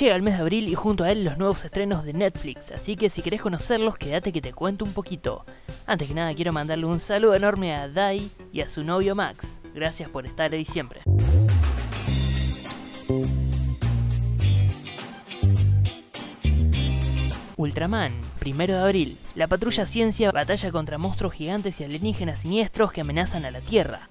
Llega el mes de abril y junto a él los nuevos estrenos de Netflix, así que si querés conocerlos, quédate que te cuento un poquito. Antes que nada quiero mandarle un saludo enorme a Dai y a su novio Max. Gracias por estar ahí siempre. Ultraman, primero de abril. La patrulla ciencia batalla contra monstruos gigantes y alienígenas siniestros que amenazan a la Tierra.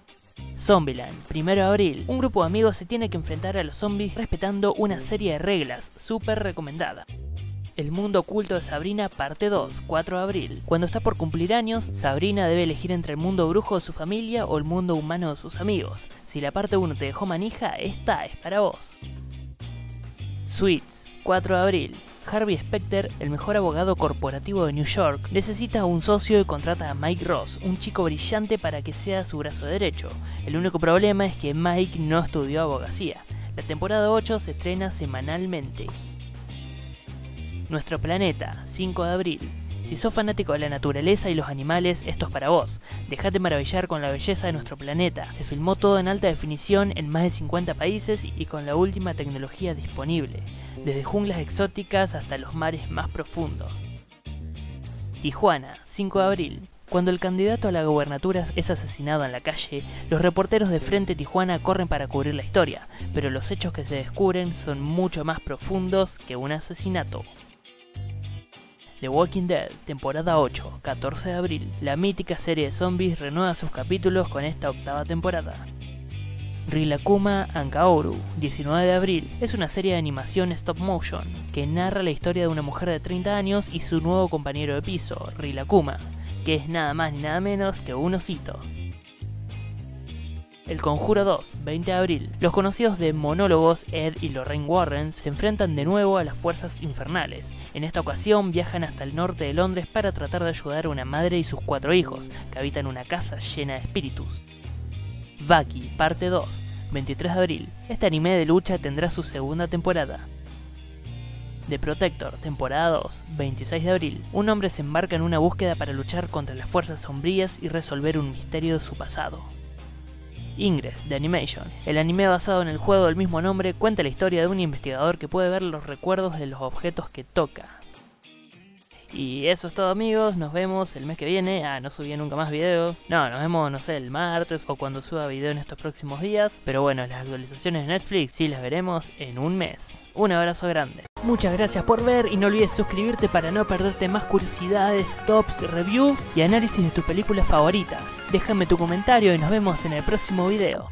Zombieland, primero de abril. Un grupo de amigos se tiene que enfrentar a los zombies respetando una serie de reglas, súper recomendada. El mundo oculto de Sabrina, parte 2, 4 de abril. Cuando está por cumplir años, Sabrina debe elegir entre el mundo brujo de su familia o el mundo humano de sus amigos. Si la parte 1 te dejó manija, esta es para vos. Sweets, 4 de abril. Harvey Specter, el mejor abogado corporativo de New York, necesita un socio y contrata a Mike Ross, un chico brillante para que sea su brazo derecho. El único problema es que Mike no estudió abogacía. La temporada 8 se estrena semanalmente. Nuestro planeta, 5 de abril. Si sos fanático de la naturaleza y los animales, esto es para vos. Dejate maravillar con la belleza de nuestro planeta. Se filmó todo en alta definición en más de 50 países y con la última tecnología disponible, desde junglas exóticas hasta los mares más profundos. Tijuana, 5 de abril. Cuando el candidato a la gobernatura es asesinado en la calle, los reporteros de Frente Tijuana corren para cubrir la historia, pero los hechos que se descubren son mucho más profundos que un asesinato. The Walking Dead, temporada 8, 14 de abril. La mítica serie de zombies renueva sus capítulos con esta octava temporada. Rilakuma Ankaoru, 19 de abril, es una serie de animación stop motion que narra la historia de una mujer de 30 años y su nuevo compañero de piso, Rilakuma, que es nada más ni nada menos que un osito. El Conjuro 2, 20 de abril. Los conocidos de monólogos Ed y Lorraine Warren se enfrentan de nuevo a las fuerzas infernales. En esta ocasión viajan hasta el norte de Londres para tratar de ayudar a una madre y sus cuatro hijos, que habitan una casa llena de espíritus. Baki, parte 2, 23 de abril. Este anime de lucha tendrá su segunda temporada. The Protector, temporada 2, 26 de abril. Un hombre se embarca en una búsqueda para luchar contra las fuerzas sombrías y resolver un misterio de su pasado. Ingress, de Animation. El anime basado en el juego del mismo nombre cuenta la historia de un investigador que puede ver los recuerdos de los objetos que toca. Y eso es todo amigos, nos vemos el mes que viene. Ah, no subí nunca más videos. No, nos vemos, no sé, el martes o cuando suba video en estos próximos días. Pero bueno, las actualizaciones de Netflix sí las veremos en un mes. Un abrazo grande. Muchas gracias por ver y no olvides suscribirte para no perderte más curiosidades, tops, review y análisis de tus películas favoritas. Déjame tu comentario y nos vemos en el próximo video.